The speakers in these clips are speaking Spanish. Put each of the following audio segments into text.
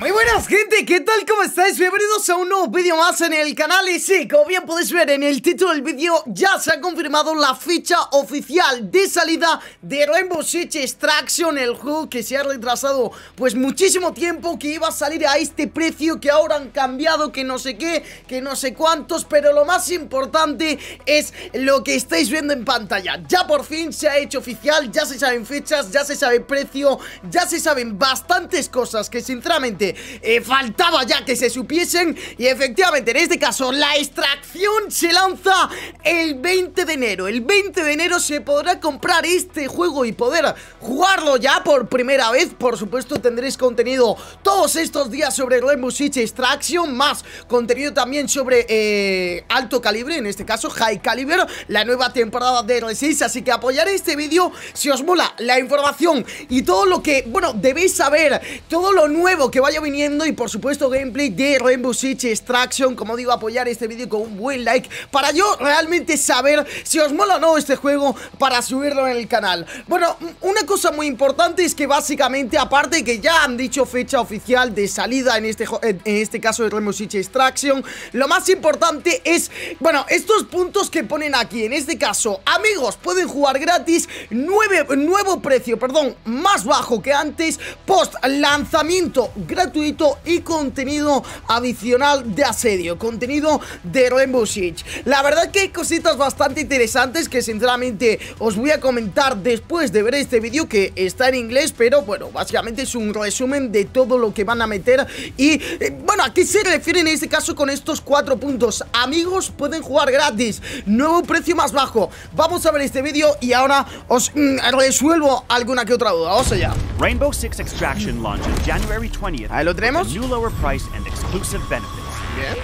Muy buenas gente, ¿qué tal? ¿Cómo estáis? Bienvenidos a un nuevo vídeo más en el canal Y sí, como bien podéis ver en el título del vídeo Ya se ha confirmado la fecha oficial de salida de Rainbow Six Extraction El juego que se ha retrasado pues muchísimo tiempo Que iba a salir a este precio que ahora han cambiado Que no sé qué, que no sé cuántos Pero lo más importante es lo que estáis viendo en pantalla Ya por fin se ha hecho oficial, ya se saben fechas, ya se sabe precio Ya se saben bastantes cosas que sinceramente eh, faltaba ya que se supiesen y efectivamente en este caso la extracción se lanza el 20 de enero. El 20 de enero se podrá comprar este juego y poder jugarlo ya por primera vez. Por supuesto tendréis contenido todos estos días sobre Rainbow Six Extraction, más contenido también sobre eh, alto calibre, en este caso High Caliber, la nueva temporada de R6. Así que apoyaré este vídeo si os mola la información y todo lo que, bueno, debéis saber, todo lo nuevo que vaya viniendo y por supuesto gameplay de Rainbow Six Extraction. Como digo, apoyar este vídeo con un buen like para yo realmente saber si os mola o no este juego para subirlo en el canal. Bueno, una cosa muy importante es que básicamente, aparte que ya han dicho fecha oficial de salida en este, en este caso de Rainbow Six Extraction Lo más importante es, bueno, estos puntos que ponen aquí, en este caso, amigos, pueden jugar gratis, nuevo precio, perdón, más bajo que antes, post lanzamiento gratuito gratuito y contenido adicional de asedio, contenido de Rainbow Six. La verdad que hay cositas bastante interesantes que sinceramente os voy a comentar después de ver este vídeo que está en inglés, pero bueno, básicamente es un resumen de todo lo que van a meter y eh, bueno, ¿a qué se refiere en este caso con estos cuatro puntos? Amigos, pueden jugar gratis, nuevo precio más bajo. Vamos a ver este vídeo y ahora os mm, resuelvo alguna que otra duda. Vamos allá. Rainbow Six Extraction launches January 20th. Ahí lo tenemos. New lower price and exclusive benefits. Bien.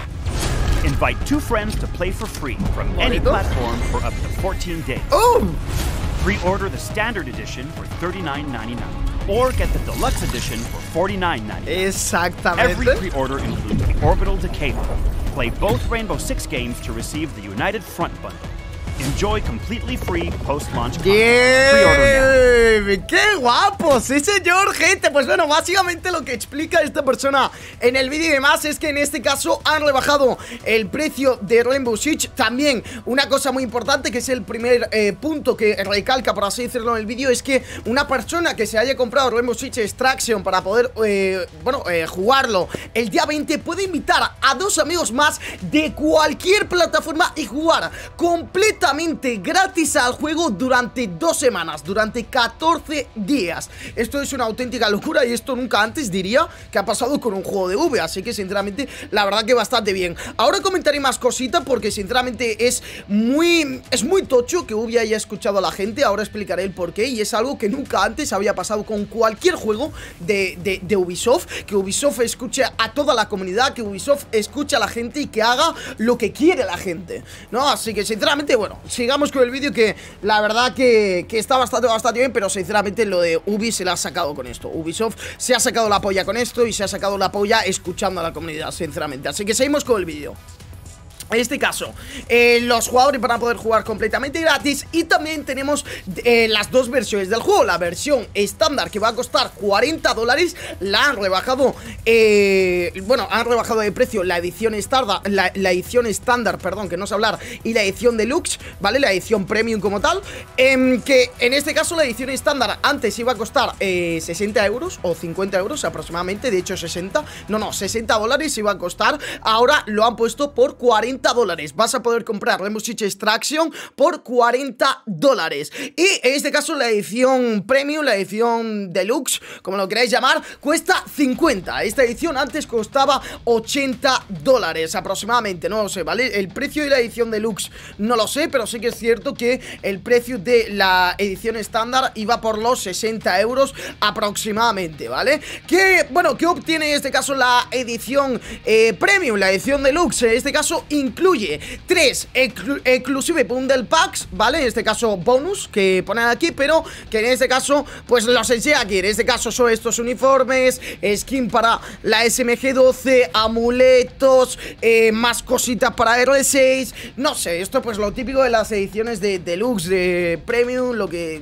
Invite two friends to play for free from any platform for up to 14 days. ¡Oh! Pre-order the standard edition for $39.99 or get the deluxe edition for $49.99. Every Exactamente. pre-order includes the Orbital Decay Play both Rainbow Six games to receive the United Front Bundle. Enjoy completely free post-launch. ¡Qué guapo! ¡Sí, señor, gente! Pues bueno, básicamente lo que explica esta persona en el vídeo y demás es que en este caso han rebajado el precio de Rainbow Six. También, una cosa muy importante que es el primer eh, punto que recalca, por así decirlo, en el vídeo es que una persona que se haya comprado Rainbow Six Extraction para poder, eh, bueno, eh, jugarlo el día 20 puede invitar a dos amigos más de cualquier plataforma y jugar completamente gratis al juego durante dos semanas, durante 14 días. Esto es una auténtica locura y esto nunca antes diría que ha pasado con un juego de V, así que sinceramente la verdad que bastante bien. Ahora comentaré más cositas porque sinceramente es muy, es muy tocho que V haya escuchado a la gente, ahora explicaré el porqué y es algo que nunca antes había pasado con cualquier juego de, de, de Ubisoft, que Ubisoft escuche a toda la comunidad, que Ubisoft escuche a la gente y que haga lo que quiere la gente, ¿no? Así que sinceramente, bueno, sigamos con el vídeo que la verdad que, que, está bastante, bastante bien Pero sinceramente lo de Ubi se la ha sacado con esto. Ubisoft se ha sacado la polla con esto y se ha sacado la polla escuchando a la comunidad, sinceramente. Así que seguimos con el vídeo en este caso, eh, los jugadores van a poder jugar completamente gratis y también tenemos eh, las dos versiones del juego. La versión estándar que va a costar 40 dólares, la han rebajado, eh, bueno, han rebajado de precio la edición estándar, la, edición estándar, perdón, que no sé hablar, y la edición deluxe, ¿vale? La edición premium como tal, em, que en este caso la edición estándar antes iba a costar 60 euros o 50 euros aproximadamente, de hecho 60, no, no, 60 dólares iba a costar, ahora lo han puesto por 40 dólares. Vas a poder comprar Rainbow Six Extraction por 40 dólares. Y en este caso la edición Premium, la edición Deluxe, como lo queráis llamar, cuesta 50. Esta edición antes costaba 80 dólares aproximadamente, no lo sé, ¿vale? El precio de la edición Deluxe no lo sé, pero sí que es cierto que el precio de la edición estándar iba por los 60 euros aproximadamente, ¿vale? Que, bueno, ¿qué obtiene en este caso la edición eh, Premium, la edición Deluxe? En este caso, incluye tres exclusive bundle packs, ¿vale? En este caso bonus que ponen aquí, pero que en este caso pues los enseña aquí. En este caso son estos uniformes, skin para la SMG-12, amuletos, eh, más cositas para R6, no sé, esto pues lo típico de las ediciones de deluxe, de premium, lo que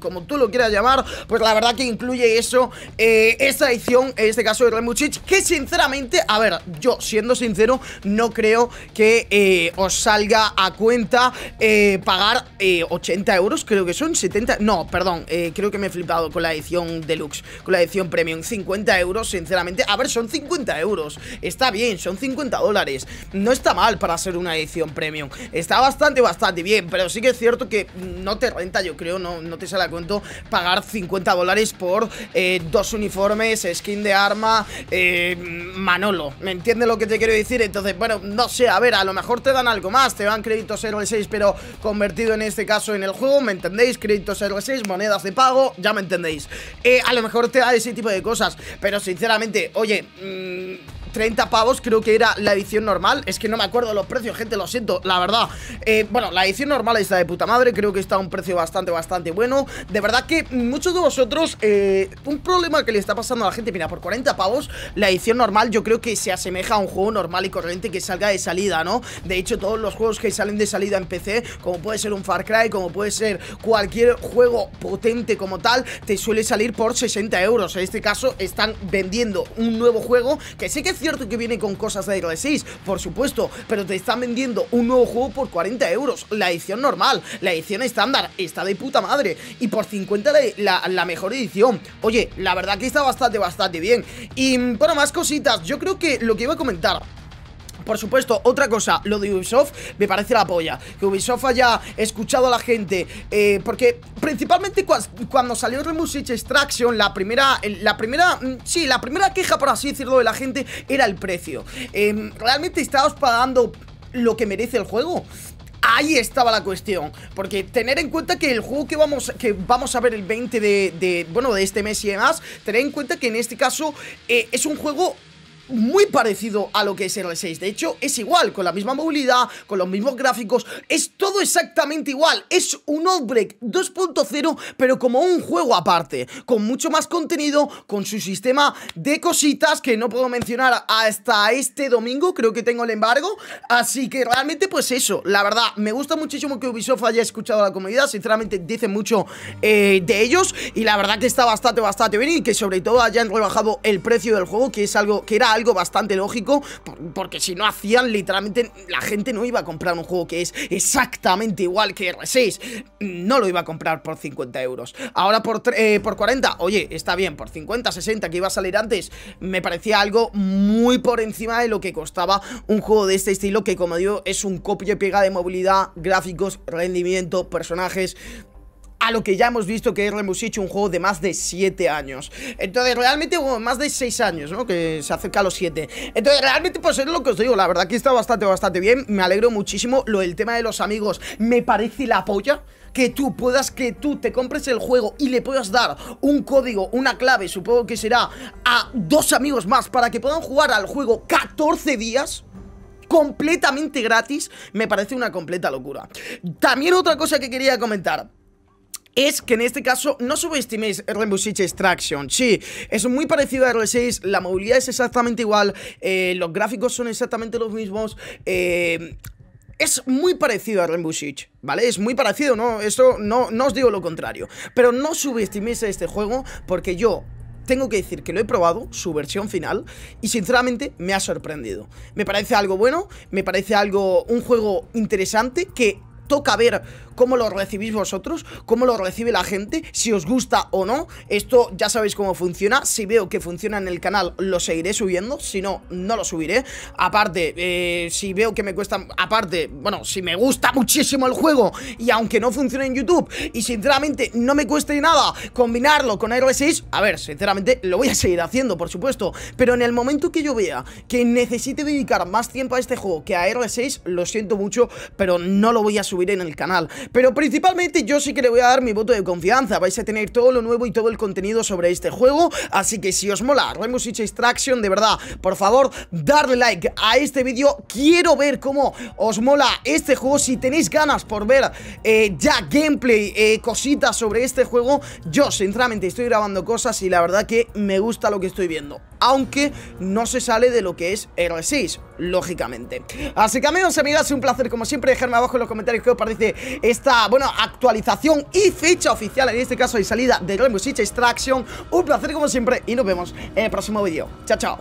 como tú lo quieras llamar, pues la verdad que incluye eso, eh, esta edición, en este caso de Rainbow que sinceramente, a ver, yo siendo sincero, no creo que eh, os salga a cuenta eh, pagar 80 euros, creo que son 70, no, perdón, creo que me he flipado con la edición deluxe, con la edición premium, 50 euros, sinceramente, a ver, son 50 euros, está bien, son 50 dólares, no está mal para ser una edición premium, está bastante, bastante bien, pero sí que es cierto que no te renta, yo creo, no, no te sale a cuento pagar 50 dólares por eh, dos uniformes, skin de arma, eh, Manolo, ¿me entiendes lo que te quiero decir? Entonces, bueno, no sé, a ver, a lo mejor te dan algo más, te dan créditos R6, pero convertido en este caso en el juego, ¿me entendéis? Créditos R6, monedas de pago, ya me entendéis. Eh, a lo mejor te da ese tipo de cosas, pero sinceramente, oye... Mmm, 30 pavos creo que era la edición normal. Es que no me acuerdo los precios, gente, lo siento, la verdad. Eh, Bueno, la edición normal está de puta madre Creo que está a un precio bastante, bastante bueno. De verdad que muchos de vosotros eh, Un problema que le está pasando a la gente Mira, por 40 pavos, la edición normal Yo creo que se asemeja a un juego normal y corriente Que salga de salida, ¿no? De hecho, todos los juegos que salen de salida en PC Como puede ser un Far Cry, como puede ser Cualquier juego potente como tal Te suele salir por 60 euros. En este caso, están vendiendo un nuevo juego Que sí que es cierto que viene con cosas de R6, por supuesto, pero te están vendiendo un nuevo juego por 40 euros. La edición normal, la edición estándar, está de puta madre. Y por 50 la, la, mejor edición. Oye, la verdad que está bastante, bastante bien. Y, bueno, más cositas. Yo creo que lo que iba a comentar por supuesto, otra cosa, lo de Ubisoft me parece la polla. Que Ubisoft haya escuchado a la gente. Eh, porque principalmente cuando salió Rainbow Six Extraction, la primera. La primera. Mm, sí, la primera queja, por así decirlo, de la gente era el precio. Em, ¿Realmente estabas pagando lo que merece el juego? Ahí estaba la cuestión, porque tener en cuenta que el juego que vamos, que vamos a ver el 20 de, bueno, de este mes y demás, tener en cuenta que en este caso eh, es un juego muy parecido a lo que es el 6 De hecho, es igual, con la misma movilidad, con los mismos gráficos, es todo exactamente igual. Es un Outbreak 2.0, pero como un juego aparte, con mucho más contenido, con su sistema de cositas que no puedo mencionar hasta este domingo, creo que tengo el embargo. Así que realmente, pues eso, la verdad, me gusta muchísimo que Ubisoft haya escuchado a la comunidad, sinceramente dicen mucho eh, de ellos y la verdad que está bastante, bastante bien y que sobre todo hayan rebajado el precio del juego, que es algo que era algo bastante lógico, porque si no hacían, literalmente la gente no iba a comprar un juego que es exactamente igual que R6. No lo iba a comprar por 50 euros. Ahora por, eh, por 40, oye, está bien, por 50, 60 que iba a salir antes, me parecía algo muy por encima de lo que costaba un juego de este estilo, que como digo, es un copia y pega de movilidad, gráficos, rendimiento, personajes a lo que ya hemos visto que es Rainbow Six un juego de más de 7 años. Entonces, realmente, bueno, más de 6 años, ¿no? Que se acerca a los 7. Entonces, realmente, pues es lo que os digo, la verdad que está bastante, bastante bien. Me alegro muchísimo. Lo del tema de los amigos me parece la polla que tú puedas, que tú te compres el juego y le puedas dar un código, una clave, supongo que será a dos amigos más para que puedan jugar al juego 14 días completamente gratis, me parece una completa locura. También otra cosa que quería comentar es que en este caso no subestiméis Rainbow Six Extraction. Sí, es muy parecido a R6, la movilidad es exactamente igual, eh, los gráficos son exactamente los mismos. Eh, es muy parecido a Rainbow Six, ¿vale? Es muy parecido, ¿no? Esto no, no os digo lo contrario. Pero no subestiméis este juego porque yo tengo que decir que lo he probado, su versión final, y sinceramente me ha sorprendido. Me parece algo bueno, me parece algo, un juego interesante que toca ver cómo lo recibís vosotros, cómo lo recibe la gente, si os gusta o no. Esto ya sabéis cómo funciona. Si veo que funciona en el canal, lo seguiré subiendo. Si no, no lo subiré. Aparte, eh, si veo que me cuesta... Aparte, bueno, si me gusta muchísimo el juego y aunque no funcione en YouTube y sinceramente no me cueste nada combinarlo con R6, a ver, sinceramente lo voy a seguir haciendo, por supuesto. Pero en el momento que yo vea que necesite dedicar más tiempo a este juego que a R6, lo siento mucho, pero no lo voy a subir subir en el canal. Pero principalmente yo sí que le voy a dar mi voto de confianza. Vais a tener todo lo nuevo y todo el contenido sobre este juego. Así que si os mola Rainbow Six Extraction, de verdad, por favor, darle like a este vídeo. Quiero ver cómo os mola este juego. Si tenéis ganas por ver eh, ya gameplay, eh, cositas sobre este juego, yo sinceramente estoy grabando cosas y la verdad que me gusta lo que estoy viendo. Aunque no se sale de lo que es R6, lógicamente. Así que amigos y amigas, un placer como siempre dejarme abajo en los comentarios qué os parece esta, bueno, actualización y fecha oficial, en este caso de salida de Rainbow Six Extraction. Un placer como siempre y nos vemos en el próximo vídeo. Chao, chao.